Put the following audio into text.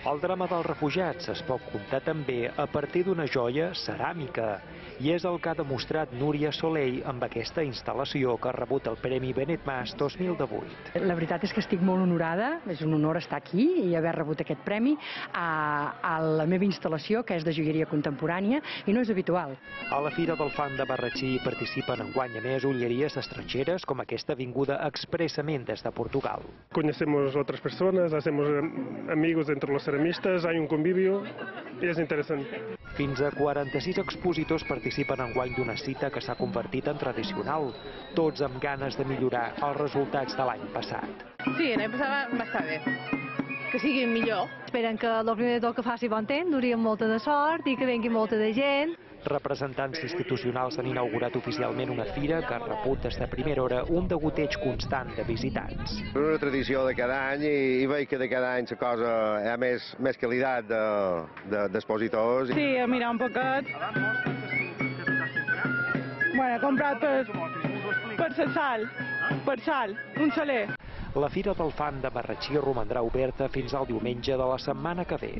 El drama dels refugiats es pot comptar també a partir d'una joia ceràmica i és el que ha demostrat Núria Soleil amb aquesta instal·lació que ha rebut el Premi Benet Mas 2018. La veritat és que estic molt honorada, és un honor estar aquí i haver rebut aquest premi a, a la meva instal·lació, que és de joieria contemporània, i no és habitual. A la Fira del Fan de Barratxí participen enguany a més ulleries estrangeres com aquesta vinguda expressament des de Portugal. Conocemos otras personas, hacemos em, amigos entre los ceramistas, hay un convivio y es interesante. Fins a 46 expositors participen enguany d'una cita que s'ha convertit en tradicional, tots amb ganes de millorar els resultats de l'any passat. Sí, l'any passat va, va estar bé. Que sigui millor. Esperen que el primer de tot que faci bon temps, duríem molta de sort i que vengui molta de gent. Representants institucionals han inaugurat oficialment una fira que ha rebut des de primera hora un degoteig constant de visitants. És una tradició de cada any i, i veig que de cada any la cosa hi ha més, més qualitat d'expositors. De, Sí, a mirar un poquet. Bueno, he comprat per, per la sal, per sal, un saler. La Fira del Fan de Barratxí romandrà oberta fins al diumenge de la setmana que ve.